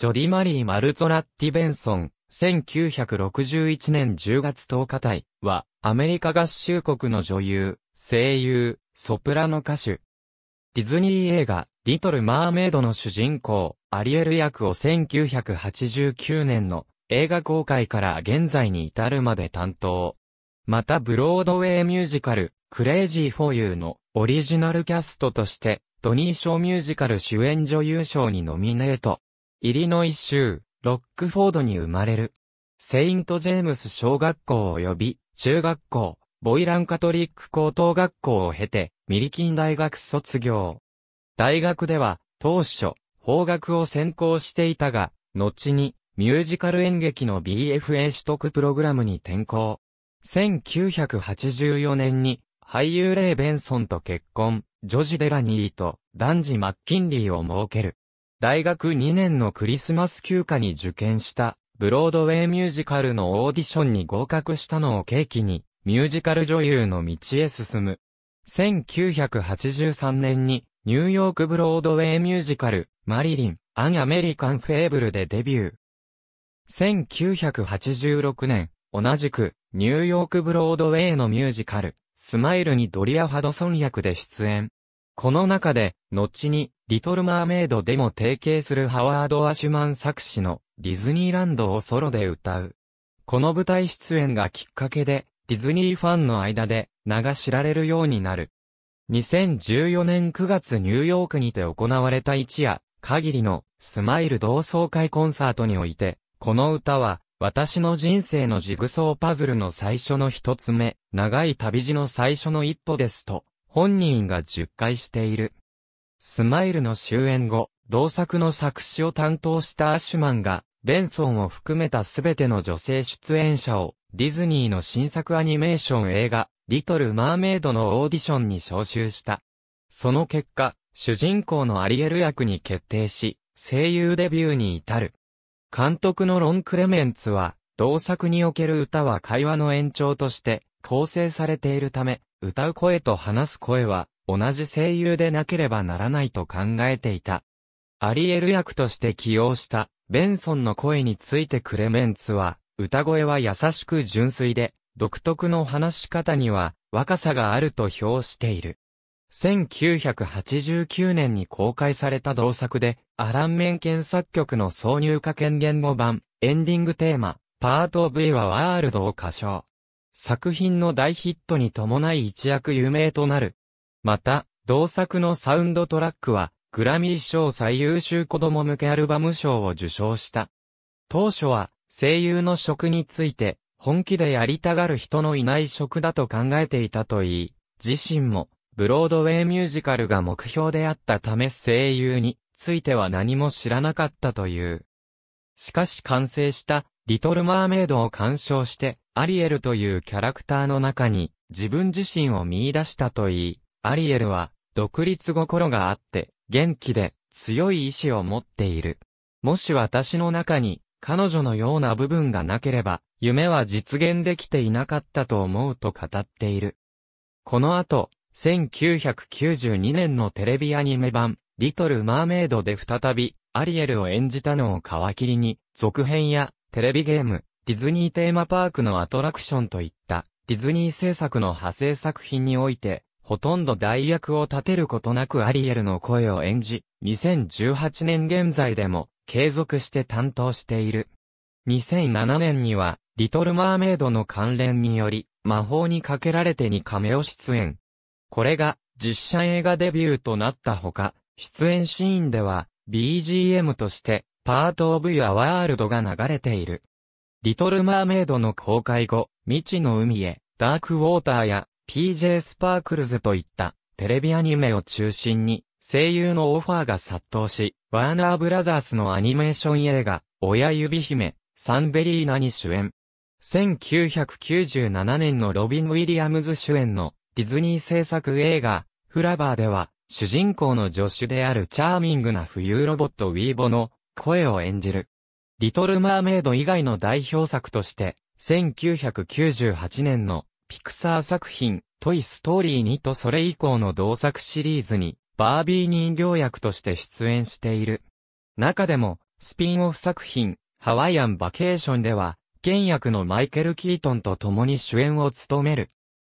ジョディ・マリー・マルツォラッティ・ベンソン、1961年10月10日隊は、アメリカ合衆国の女優、声優、ソプラノ歌手。ディズニー映画、リトル・マーメイドの主人公、アリエル役を1989年の映画公開から現在に至るまで担当。またブロードウェイミュージカル、クレイジー・フォー・ユーのオリジナルキャストとして、トニー賞ミュージカル主演女優賞にノミネート。イリノイ州、ロックフォードに生まれる。セイント・ジェームス小学校及び、中学校、ボイランカトリック高等学校を経て、ミリキン大学卒業。大学では、当初、法学を専攻していたが、後に、ミュージカル演劇の BFA 取得プログラムに転校。1984年に、俳優レイ・ベンソンと結婚、ジョジ・デラニーと、ダンジ・マッキンリーを設ける。大学2年のクリスマス休暇に受験したブロードウェイミュージカルのオーディションに合格したのを契機にミュージカル女優の道へ進む。1983年にニューヨークブロードウェイミュージカルマリリン、アン・アメリカン・フェーブルでデビュー。1986年、同じくニューヨークブロードウェイのミュージカルスマイルにドリア・ハドソン役で出演。この中で、後に、リトル・マーメイドでも提携するハワード・アシュマン作詞のディズニーランドをソロで歌う。この舞台出演がきっかけで、ディズニーファンの間で名が知られるようになる。2014年9月ニューヨークにて行われた一夜限りのスマイル同窓会コンサートにおいて、この歌は私の人生のジグソーパズルの最初の一つ目、長い旅路の最初の一歩ですと本人が10回している。スマイルの終演後、同作の作詞を担当したアシュマンが、ベンソンを含めたすべての女性出演者を、ディズニーの新作アニメーション映画、リトル・マーメイドのオーディションに招集した。その結果、主人公のアリエル役に決定し、声優デビューに至る。監督のロン・クレメンツは、同作における歌は会話の延長として構成されているため、歌う声と話す声は同じ声優でなければならないと考えていた。アリエル役として起用したベンソンの声についてクレメンツは歌声は優しく純粋で独特の話し方には若さがあると評している。1989年に公開された同作でアラン・メンケン作曲の挿入歌権言語版エンディングテーマパートオブ・イワ・ワールドを歌唱。作品の大ヒットに伴い一躍有名となる。また、同作のサウンドトラックは、グラミー賞最優秀子供向けアルバム賞を受賞した。当初は、声優の職について、本気でやりたがる人のいない職だと考えていたといい、自身も、ブロードウェイミュージカルが目標であったため声優については何も知らなかったという。しかし完成したリトルマーメイドを鑑賞してアリエルというキャラクターの中に自分自身を見出したといい、アリエルは独立心があって元気で強い意志を持っている。もし私の中に彼女のような部分がなければ夢は実現できていなかったと思うと語っている。この後、1992年のテレビアニメ版、リトル・マーメイドで再び、アリエルを演じたのを皮切りに、続編や、テレビゲーム、ディズニーテーマパークのアトラクションといったディズニー制作の派生作品において、ほとんど代役を立てることなくアリエルの声を演じ、2018年現在でも継続して担当している。2007年には、リトル・マーメイドの関連により、魔法にかけられてにカメオ出演。これが実写映画デビューとなったほか、出演シーンでは BGM として Part of Your World が流れている。リトル・マーメイドの公開後、未知の海へ、ダークウォーターや PJ スパークルズといったテレビアニメを中心に声優のオファーが殺到し、ワーナーブラザースのアニメーション映画、親指姫、サンベリーナに主演。1997年のロビン・ウィリアムズ主演のディズニー制作映画、フラバーでは、主人公の助手であるチャーミングな浮遊ロボットウィーボの声を演じる。リトル・マーメイド以外の代表作として、1998年のピクサー作品、トイ・ストーリー2とそれ以降の同作シリーズに、バービー人形役として出演している。中でも、スピンオフ作品、ハワイアンバケーションでは、剣役のマイケル・キートンと共に主演を務める。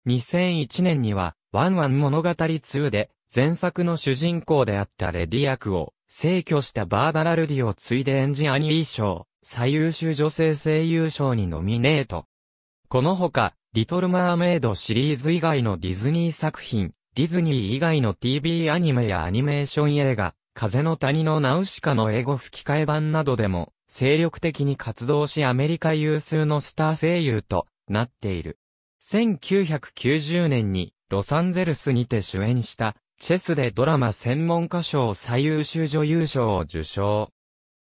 2001年には、ワンワン物語2で、前作の主人公であったレディ役を、逝去したバーバラ・ルディを継いで演じアニー賞、最優秀女性声優賞にノミネート。このほか、リトル・マーメイドシリーズ以外のディズニー作品、ディズニー以外の TV アニメやアニメーション映画、風の谷のナウシカの英語吹き替え版などでも、精力的に活動しアメリカ有数のスター声優となっている。1990年にロサンゼルスにて主演したチェスでドラマ専門家賞最優秀女優賞を受賞。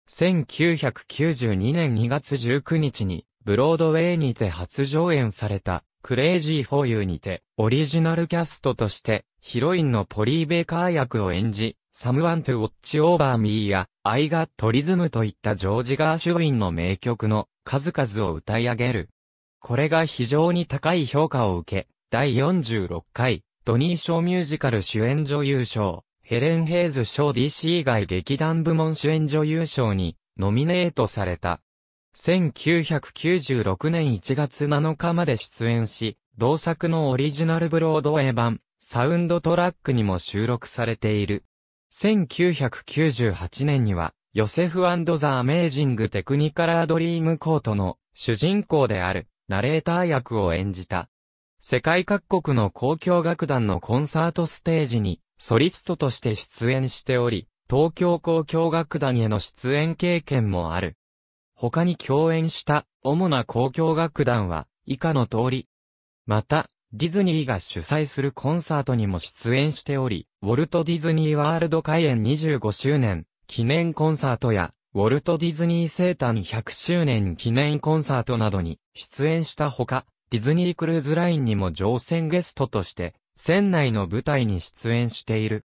1992年2月19日にブロードウェイにて初上演されたクレイジーフォーユーにてオリジナルキャストとしてヒロインのポリー・ベーカー役を演じ、 Someone to Watch Over Me や I Got Rhythm といったジョージ・ガーシュウィンの名曲の数々を歌い上げる。これが非常に高い評価を受け、第46回ドニー賞ミュージカル主演女優賞、ヘレン・ヘイズ賞 DC 以外劇団部門主演女優賞にノミネートされた。1996年1月7日まで出演し、同作のオリジナルブロードウェイ版、サウンドトラックにも収録されている。1998年には、ヨセフザ・アメージング・テクニカラー・ドリーム・コートの主人公であるナレーター役を演じた。世界各国の交響楽団のコンサートステージにソリストとして出演しており、東京交響楽団への出演経験もある。他に共演した主な交響楽団は以下の通り。また、ディズニーが主催するコンサートにも出演しており、ウォルト・ディズニー・ワールド開園25周年記念コンサートや、ウォルト・ディズニー生誕100周年記念コンサートなどに出演したほか、ディズニークルーズラインにも乗船ゲストとして、船内の舞台に出演している。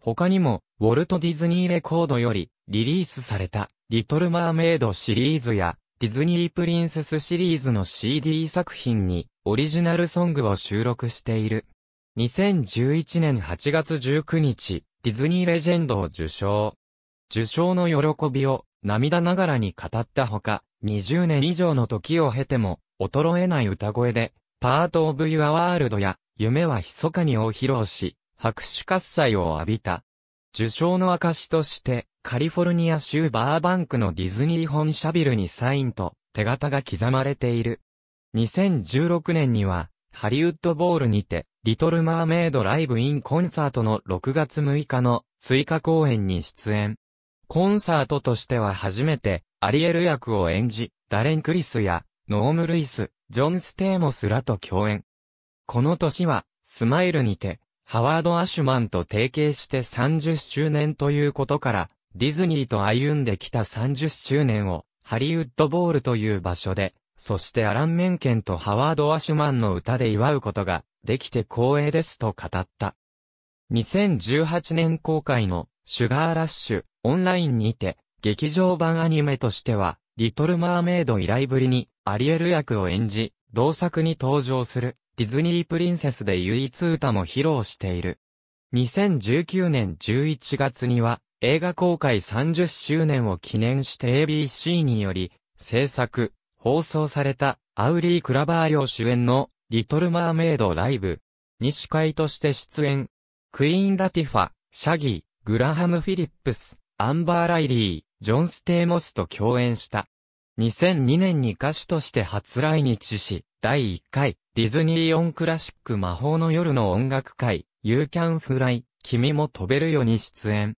他にも、ウォルト・ディズニーレコードよりリリースされた、リトル・マーメイドシリーズや、ディズニープリンセスシリーズの CD 作品にオリジナルソングを収録している。2011年8月19日、ディズニーレジェンドを受賞。受賞の喜びを涙ながらに語ったほか、20年以上の時を経ても、衰えない歌声で、パートオブユアワールドや、夢は密かにを披露し、拍手喝采を浴びた。受賞の証として、カリフォルニア州バーバンクのディズニー本社ビルにサインと手形が刻まれている。2016年には、ハリウッドボールにて、リトルマーメイドライブインコンサートの6月6日の追加公演に出演。コンサートとしては初めて、アリエル役を演じ、ダレン・クリスや、ノーム・ルイス、ジョン・ステーモスらと共演。この年は、スマイルにて、ハワード・アシュマンと提携して30周年ということから、ディズニーと歩んできた30周年を、ハリウッドボールという場所で、そしてアラン・メンケンとハワード・アシュマンの歌で祝うことができて光栄ですと語った。2018年公開のシュガーラッシュオンラインにて劇場版アニメとしてはリトル・マーメイド以来ぶりにアリエル役を演じ同作に登場するディズニープリンセスで唯一歌も披露している。2019年11月には映画公開30周年を記念して ABC により制作、放送された、アウリイ・クラヴァーリョ主演の、リトル・マーメイド・ライブ、に司会として出演。クイーン・ラティファ、シャギー、グラハム・フィリップス、アンバー・ライリー、ジョン・ステーモスと共演した。2002年に歌手として初来日し、第1回、ディズニー・オン・クラシック魔法の夜の音楽会、You Can Fly、君も飛べるよに出演。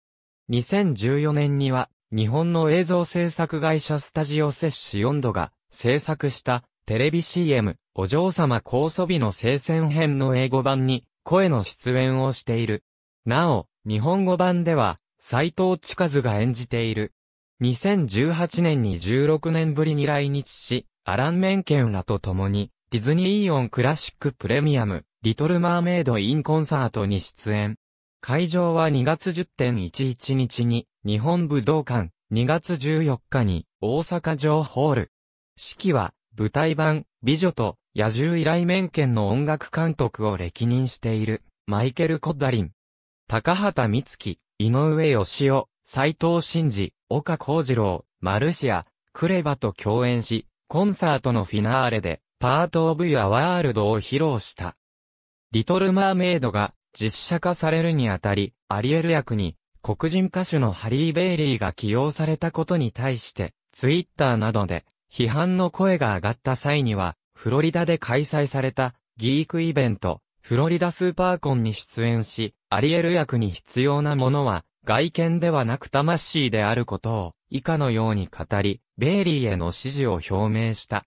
2014年には、日本の映像制作会社スタジオセッシ温度が制作したテレビ CM お嬢様高祖美の聖戦編の英語版に声の出演をしている。なお、日本語版では斎藤近津が演じている。2018年に16年ぶりに来日し、アラン・メンケンらと共にディズニーイオンクラシックプレミアムリトルマーメイドインコンサートに出演。会場は2月10.11日に日本武道館、2月14日に大阪城ホール。式は、舞台版、美女と野獣依頼面見の音楽監督を歴任している、マイケル・コッダリン。高畑光希、井上義雄、斎藤真二、岡幸次郎、マルシア、クレバと共演し、コンサートのフィナーレで、パートオブ・ユア・ワールドを披露した。リトル・マーメイドが実写化されるにあたり、アリエル役に黒人歌手のハリー・ベイリーが起用されたことに対して、ツイッターなどで批判の声が上がった際には、フロリダで開催されたギークイベント、フロリダスーパーコンに出演し、アリエル役に必要なものは、外見ではなく魂であることを、以下のように語り、ベイリーへの支持を表明した。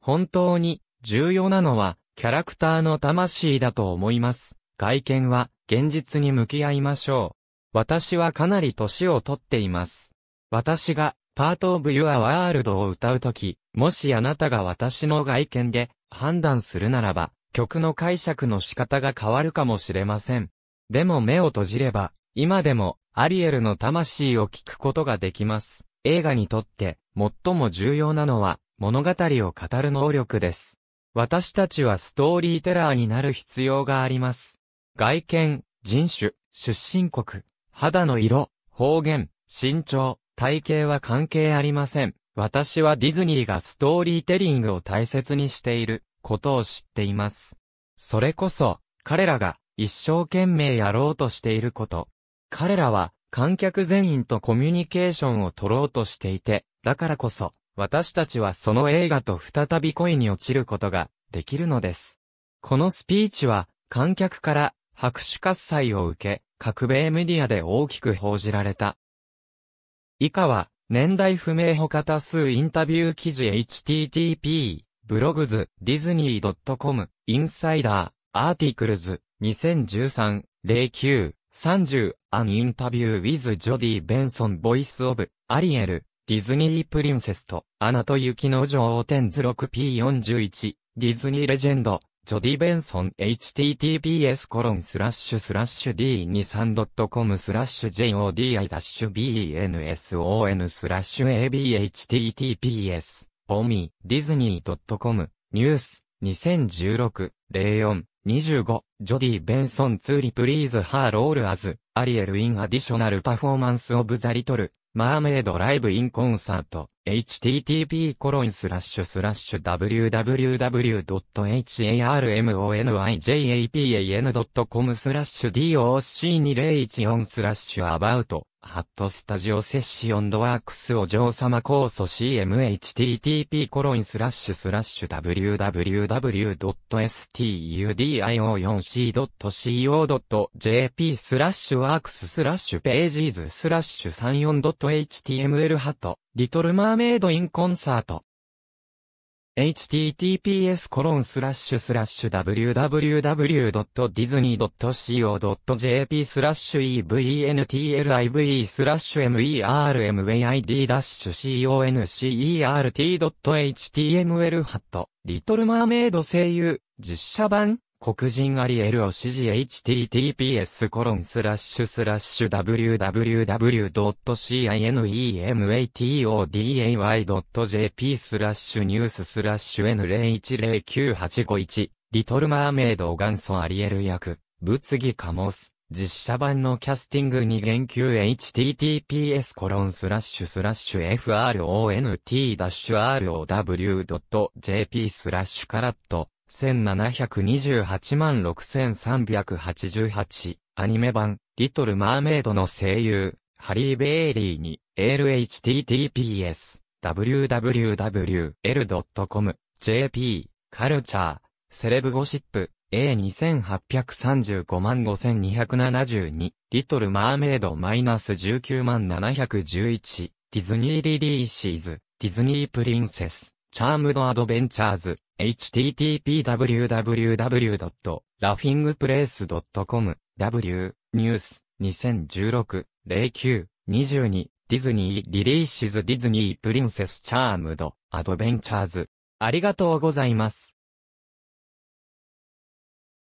本当に、重要なのは、キャラクターの魂だと思います。外見は、現実に向き合いましょう。私はかなり年をとっています。私が、パートオブユアワールドを歌うとき、もしあなたが私の外見で判断するならば、曲の解釈の仕方が変わるかもしれません。でも目を閉じれば、今でもアリエルの魂を聞くことができます。映画にとって最も重要なのは物語を語る能力です。私たちはストーリーテラーになる必要があります。外見、人種、出身国、肌の色、方言、身長、体型は関係ありません。私はディズニーがストーリーテリングを大切にしていることを知っています。それこそ、彼らが一生懸命やろうとしていること。彼らは観客全員とコミュニケーションを取ろうとしていて、だからこそ、私たちはその映画と再び恋に落ちることができるのです。このスピーチは観客から拍手喝采を受け、各米メディアで大きく報じられた。以下は、年代不明他多数インタビュー記事 http blogs Disney .com insider articles 2013 09 30 An Interview with Jodie Benson Voice of アリエルディズニープリンセスとアナと雪の女王10 6P41 ディズニーレジェンドジョディ・ベンソン https コロンスラッシュスラッシュ d23.com スラッシュ jodi-benson スラッシュ abhttps オミディズニー .com ニュース2016 04 25ジョディ・ベンソンツーリプリーズハーロールアズアリエル・イン・アディショナル・パフォーマンス・オブ・ザ・リトルマーメイド・ライブ・イン・コンサート http コロンスラッシュスラッシュ www.harmonyjapan.com スラッシュ doc2014 スラッシュアバウトハットスタジオセッションドワークスお嬢様酵素 CMHTTP コロンスラッシュスラッシュ www.studio4c.co.jp スラッシュ works スラッシュ pages スラッシュ 34.html ハットリトルマーメイド in concert。https コロンスラッシュスラッシュ www.disney.co.jp スラッシュ eventlive スラッシュ mermaid ダッシュ concert.html ハット。リトルマーメイド声優実写版黒人アリエルを支持 https コロンスラッシュスラッシュ www.cinematoday.jp スラッシュニューススラッシュ N01098551 リトルマーメイド元祖アリエル役物議醸す実写版のキャスティングに言及 https コロンスラッシュスラッシュ front-row.jp スラッシュカラット1728万6388アニメ版。リトルマーメイドの声優。ハリー・ベイリーに。LHTTPS www.l.com JP カルチャー。セレブゴシップ。A2835 万5272リトルマーメイドマイナス19万711ディズニーリリーシーズ。ディズニープリンセス。チャームドアドベンチャーズ http www.laughingplace.com w ニュース2016 09 22ディズニーリリーシズディズニープリンセスチャームドアドベンチャーズありがとうございます。